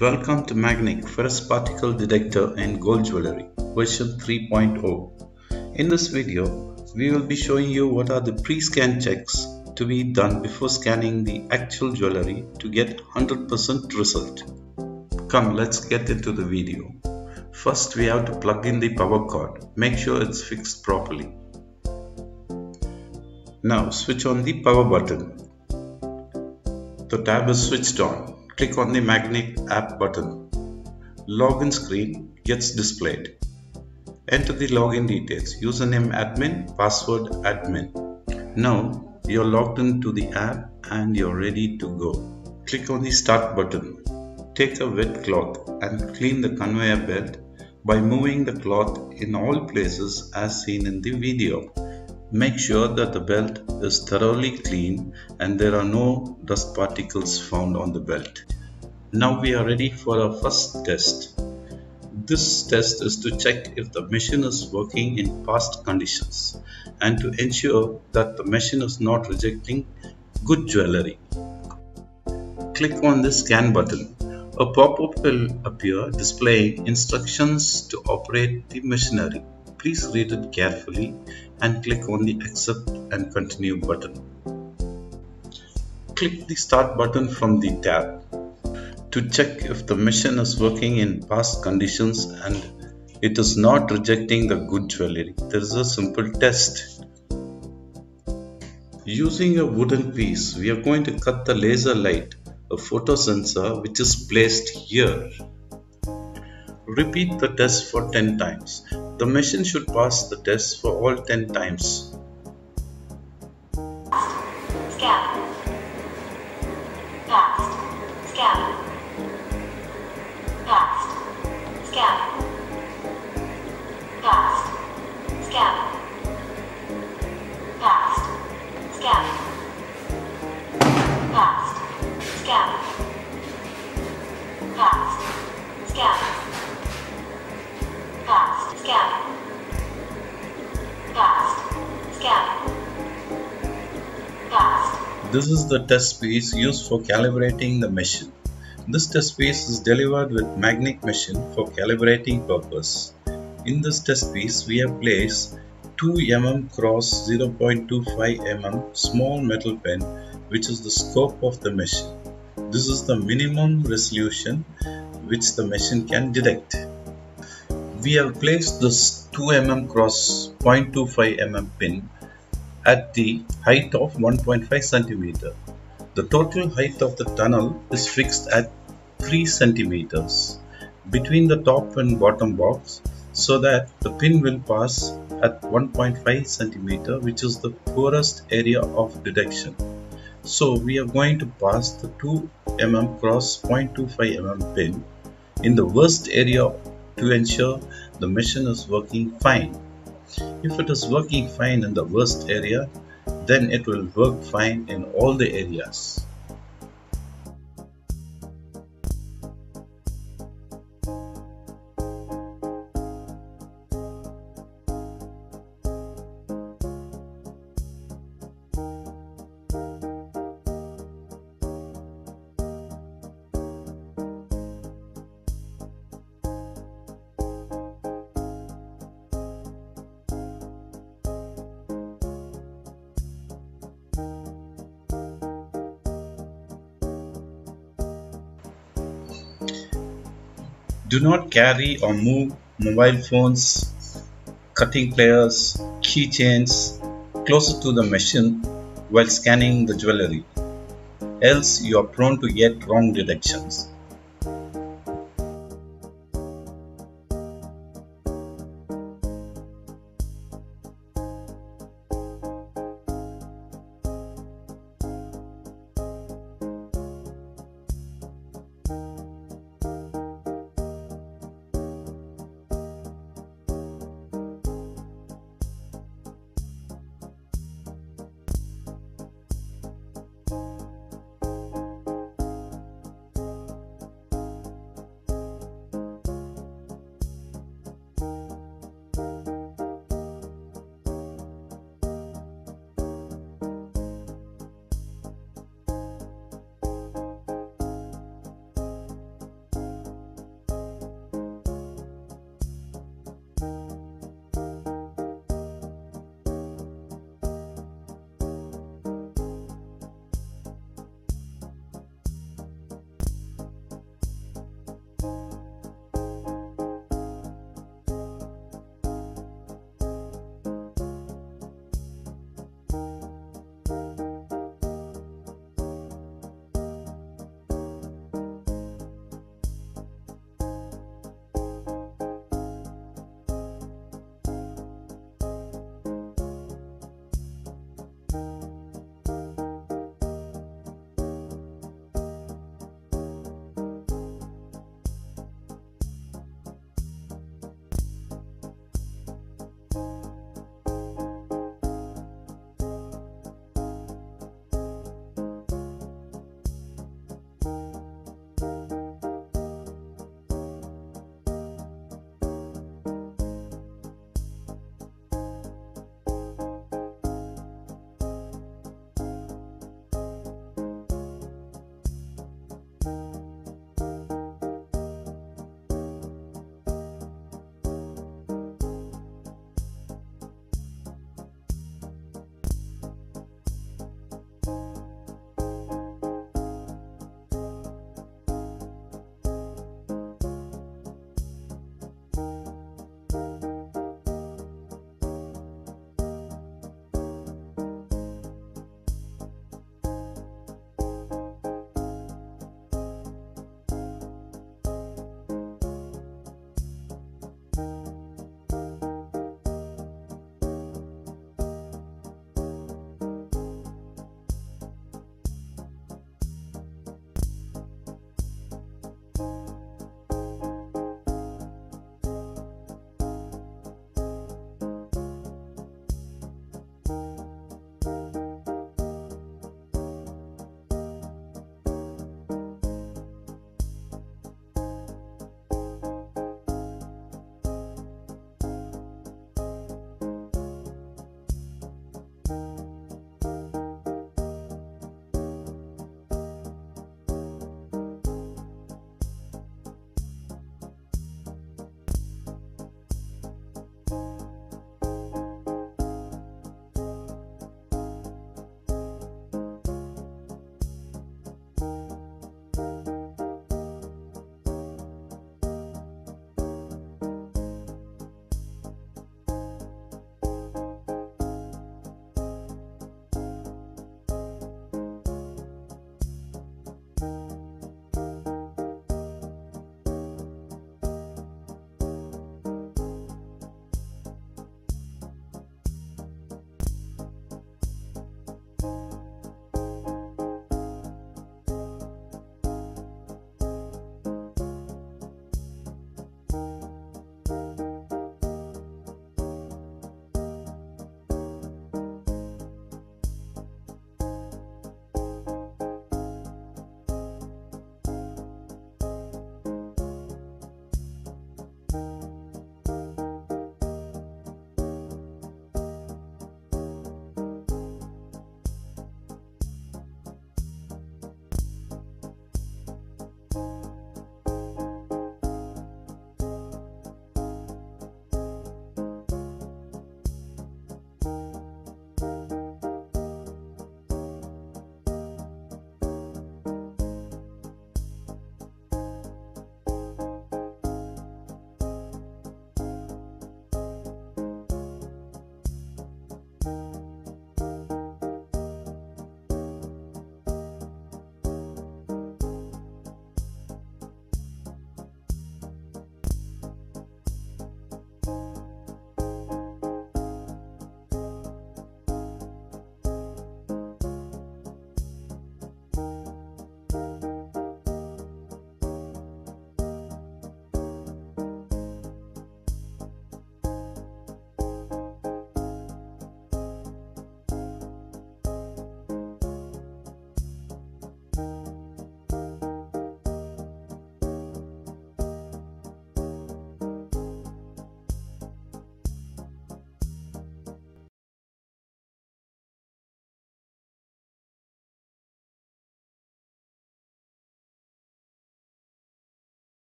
Welcome to Magnic Ferrous Particle Detector and Gold Jewelry version 3.0. In this video, we will be showing you what are the pre-scan checks to be done before scanning the actual jewelry to get 100% result. Come, let's get into the video. First, we have to plug in the power cord. Make sure it's fixed properly. Now, switch on the power button. The tab is switched on click on the Magnic app button. Login screen gets displayed. Enter the login details, username admin, password admin. Now you're logged into the app and you're ready to go. Click on the start button. Take a wet cloth and clean the conveyor belt by moving the cloth in all places as seen in the video. Make sure that the belt is thoroughly clean and there are no dust particles found on the belt. Now we are ready for our first test. This test is to check if the machine is working in past conditions and to ensure that the machine is not rejecting good jewelry. Click on the scan button. A pop-up will appear displaying instructions to operate the machinery. Please read it carefully and click on the accept and continue button. Click the start button from the tab to check if the machine is working in past conditions and it is not rejecting the good jewelry. There is a simple test. Using a wooden piece, we are going to cut the laser light, a photo sensor which is placed here. Repeat the test for 10 times. The machine should pass the test for all 10 times. This is the test piece used for calibrating the machine. This test piece is delivered with Magnic machine for calibrating purpose. In this test piece, we have placed 2 mm cross 0.25 mm small metal pen which is the scope of the machine. This is the minimum resolution which the machine can detect. We have placed this 2 mm cross 0.25 mm pin at the height of 1.5 centimeter. The total height of the tunnel is fixed at 3 centimeters between the top and bottom box so that the pin will pass at 1.5 centimeter which is the poorest area of detection. So we are going to pass the 2 mm cross 0.25 mm pin in the worst area to ensure the machine is working fine. If it is working fine in the worst area, then it will work fine in all the areas. Do not carry or move mobile phones, cutting pliers, keychains closer to the machine while scanning the jewelry, else you are prone to get wrong detections.